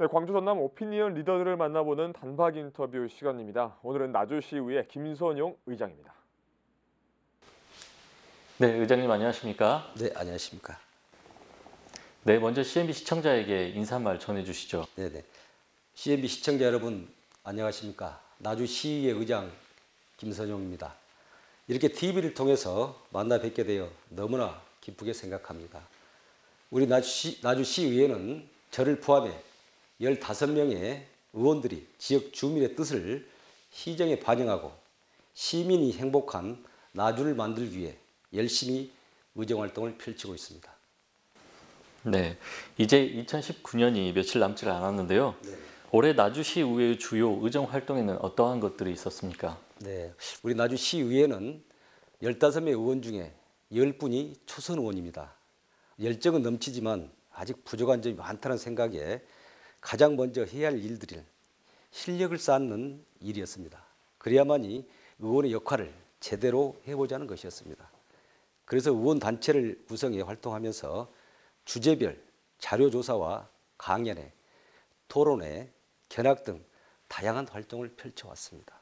네, 광주 전남 오피니언 리더들을 만나보는 단박 인터뷰 시간입니다. 오늘은 나주시의회 김선용 의장입니다. 네, 의장님 안녕하십니까? 네, 안녕하십니까. 네, 먼저 CNB 시청자에게 인사말 전해주시죠. 네, 네. CNB 시청자 여러분 안녕하십니까. 나주시의회 의장 김선용입니다. 이렇게 TV를 통해서 만나 뵙게 되어 너무나 기쁘게 생각합니다. 우리 나주시, 나주시의회는 저를 포함해 15명의 의원들이 지역 주민의 뜻을 시정에 반영하고 시민이 행복한 나주를 만들기 위해 열심히 의정 활동을 펼치고 있습니다. 네, 이제 2019년이 며칠 남지 않았는데요. 올해 나주시 의회의 주요 의정 활동에는 어떠한 것들이 있었습니까? 네, 우리 나주시의회는 15명 의원 중에 10분이 초선 의원입니다. 열정은 넘치지만 아직 부족한 점이 많다는 생각에 가장 먼저 해야 할 일들을 실력을 쌓는 일이었습니다. 그래야만이 의원의 역할을 제대로 해보자는 것이었습니다. 그래서 의원 단체를 구성해 활동하면서 주제별 자료 조사와 강연회, 토론회, 견학 등 다양한 활동을 펼쳐왔습니다.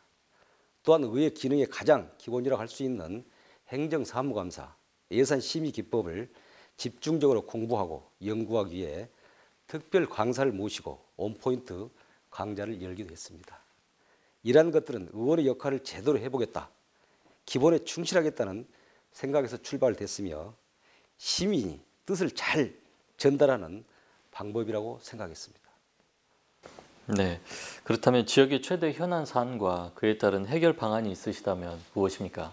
또한 의회 기능의 가장 기본이라고 할 수 있는 행정사무감사, 예산심의 기법을 집중적으로 공부하고 연구하기 위해 특별 강사를 모시고 온포인트 강좌를 열기도 했습니다. 이러한 것들은 의원의 역할을 제대로 해보겠다, 기본에 충실하겠다는 생각에서 출발됐으며 시민이 뜻을 잘 전달하는 방법이라고 생각했습니다. 네, 그렇다면 지역의 최대 현안 사안과 그에 따른 해결 방안이 있으시다면 무엇입니까?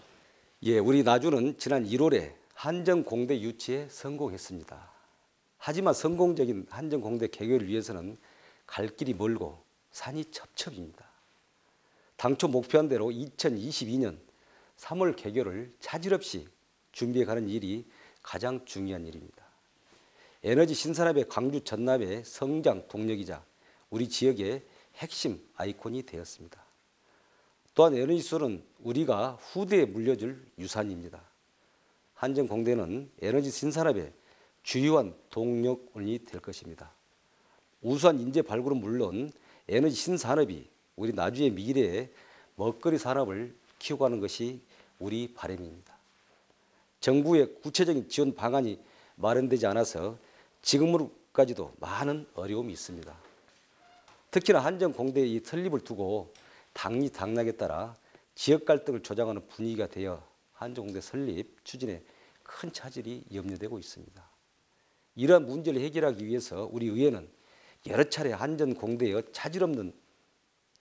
예, 우리 나주는 지난 1월에 한정공대 유치에 성공했습니다. 하지만 성공적인 한정 공대 개교를 위해서는 갈 길이 멀고 산이 첩첩입니다. 당초 목표한 대로 2022년 3월 개교를 차질 없이 준비해 가는 일이 가장 중요한 일입니다. 에너지 신산업의 광주 전남의 성장 동력이자 우리 지역의 핵심 아이콘이 되었습니다. 또한 에너지 수는 우리가 후대에 물려줄 유산입니다. 한정공대는 에너지 신산업의 주요한 동력원이 될 것입니다. 우수한 인재 발굴은 물론 에너지 신산업이 우리 나주의 미래의 먹거리 산업을 키워가는 것이 우리 바람입니다. 정부의 구체적인 지원 방안이 마련되지 않아서 지금으로까지도 많은 어려움이 있습니다. 특히나 한정공대의 이 설립을 두고 당리 당락에 따라 지역 갈등을 조장하는 분위기가 되어 한정공대 설립 추진에 큰 차질이 염려되고 있습니다. 이러한 문제를 해결하기 위해서 우리 의회는 여러 차례 한전 공대의 차질 없는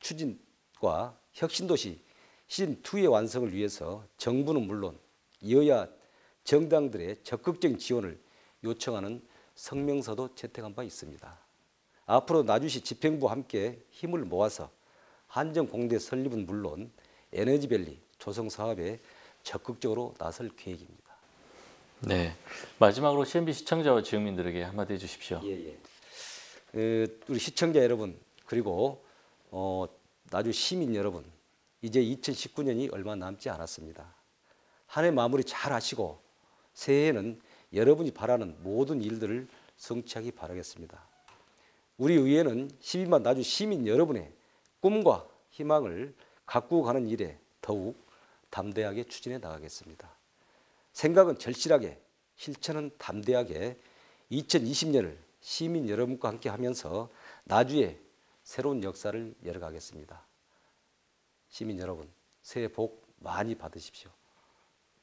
추진과 혁신도시 시즌2의 완성을 위해서 정부는 물론 여야 정당들의 적극적인 지원을 요청하는 성명서도 채택한 바 있습니다. 앞으로 나주시 집행부와 함께 힘을 모아서 한정공대 설립은 물론 에너지밸리 조성 사업에 적극적으로 나설 계획입니다. 네, 마지막으로 CNB 시청자와 지역민들에게 한마디 해주십시오. 예, 예. 그, 우리 시청자 여러분 그리고 어, 나주 시민 여러분 이제 2019년이 얼마 남지 않았습니다. 한 해 마무리 잘 하시고 새해에는 여러분이 바라는 모든 일들을 성취하기 바라겠습니다. 우리 의회는 12만 나주 시민 여러분의 꿈과 희망을 가꾸고 가는 일에 더욱 담대하게 추진해 나가겠습니다. 생각은 절실하게, 실천은 담대하게 2020년을 시민 여러분과 함께 하면서 나주의 새로운 역사를 열어가겠습니다. 시민 여러분, 새해 복 많이 받으십시오.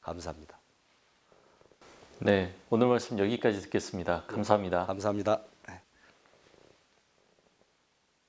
감사합니다. 네, 오늘 말씀 여기까지 듣겠습니다. 감사합니다. 감사합니다.